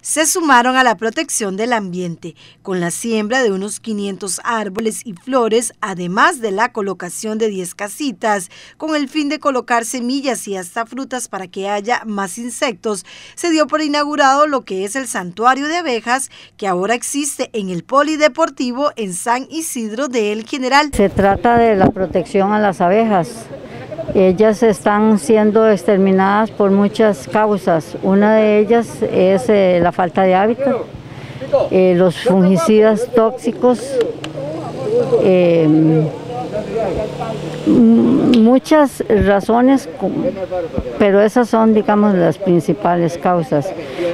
se sumaron a la protección del ambiente, con la siembra de unos 500 árboles y flores, además de la colocación de 10 casitas, con el fin de colocar semillas y hasta frutas para que haya más insectos. Se dio por inaugurado lo que es el santuario de abejas, que ahora existe en el Polideportivo en San Isidro de El General. Se trata de la protección a las abejas ellas están siendo exterminadas por muchas causas. Una de ellas es eh, la falta de hábitat, eh, los fungicidas tóxicos, em, muchas razones, pero esas son, digamos, las principales causas.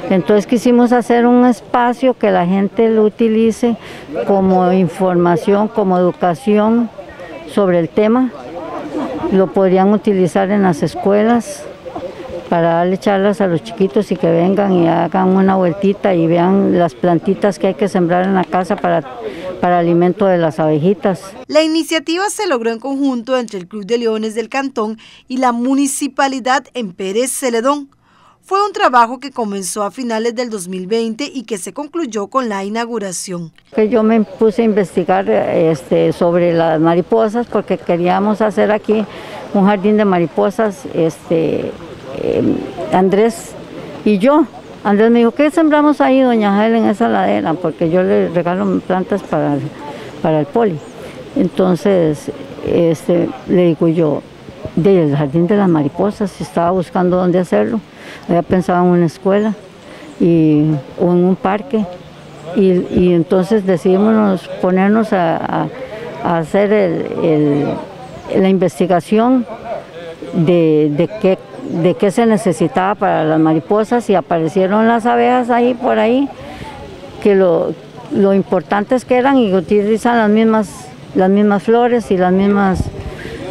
Entonces quisimos hacer un espacio que la gente lo utilice como información, como educación sobre el tema lo podrían utilizar en las escuelas para darle charlas a los chiquitos y que vengan y hagan una vueltita y vean las plantitas que hay que sembrar en la casa para, para alimento de las abejitas. La iniciativa se logró en conjunto entre el Club de Leones del Cantón y la Municipalidad en Pérez Celedón. Fue un trabajo que comenzó a finales del 2020 y que se concluyó con la inauguración. Yo me puse a investigar este, sobre las mariposas porque queríamos hacer aquí un jardín de mariposas, este, em, Andrés y yo. Andrés me dijo, ¿qué sembramos ahí, doña Jael, en esa ladera? Porque yo le regalo plantas para, para el poli. Entonces, este, le digo yo, del jardín de las mariposas, estaba buscando dónde hacerlo. Había pensado en una escuela y, o en un parque. Y, entonces decidimos ponernos a, hacer la investigación de, de, qué, de qué se necesitaba para las mariposas y aparecieron las abejas ahí por ahí, que lo, lo importantes que eran y utilizan las mismas, las mismas flores y las mismas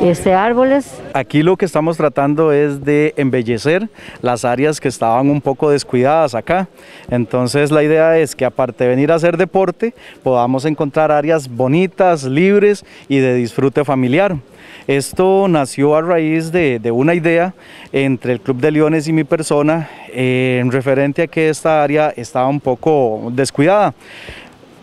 este, árboles. Aquí lo que estamos tratando es de embellecer las áreas que estaban un poco descuidadas acá. Entonces la idea es que aparte de venir a hacer deporte, podamos encontrar áreas bonitas, libres y de disfrute familiar. Esto nació a raíz de, una idea entre el Club de Leones y mi persona eh, en referente a que esta área estaba un poco descuidada.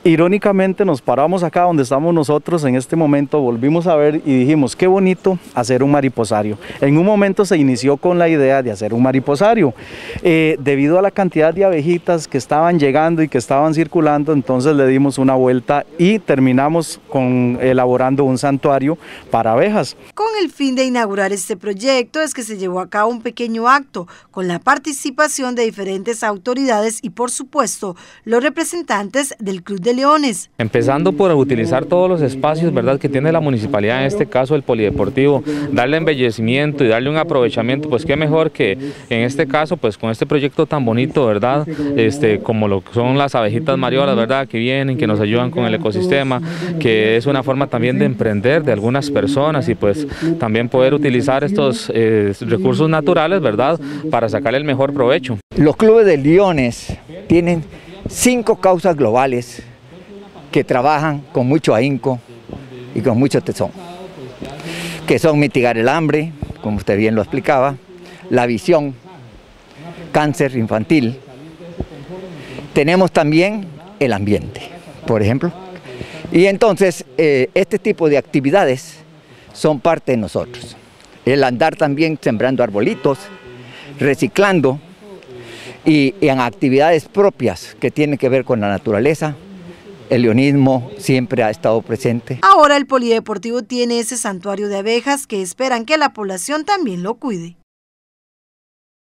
Irónicamente nos paramos acá donde estamos nosotros en este momento, volvimos a ver y dijimos, qué bonito hacer un mariposario. En un momento se inició con la idea de hacer un mariposario. Eh, debido a la cantidad de abejitas que estaban llegando y que estaban circulando, entonces le dimos una vuelta y terminamos con elaborando un santuario para abejas. Con el fin de inaugurar este proyecto es que se llevó a cabo un pequeño acto con la participación de diferentes autoridades y por supuesto los representantes del Club de Leones. Empezando por utilizar todos los espacios ¿verdad? que tiene la municipalidad, en este caso el polideportivo, darle embellecimiento y darle un aprovechamiento, pues qué mejor que en este caso, pues con este proyecto tan bonito, ¿verdad? Este, como lo que son las abejitas mariolas, ¿verdad? Que vienen, que nos ayudan con el ecosistema, que es una forma también de emprender de algunas personas y pues también poder utilizar estos eh, recursos naturales, ¿verdad? Para sacar el mejor provecho. Los clubes de leones tienen cinco causas globales que trabajan con mucho ahínco y con mucho tesón, que son mitigar el hambre, como usted bien lo explicaba, la visión, cáncer infantil. Tenemos también el ambiente, por ejemplo. Y entonces, eh, este tipo de actividades son parte de nosotros. El andar también sembrando arbolitos, reciclando y en actividades propias que tienen que ver con la naturaleza, el leonismo siempre ha estado presente. Ahora el polideportivo tiene ese santuario de abejas que esperan que la población también lo cuide.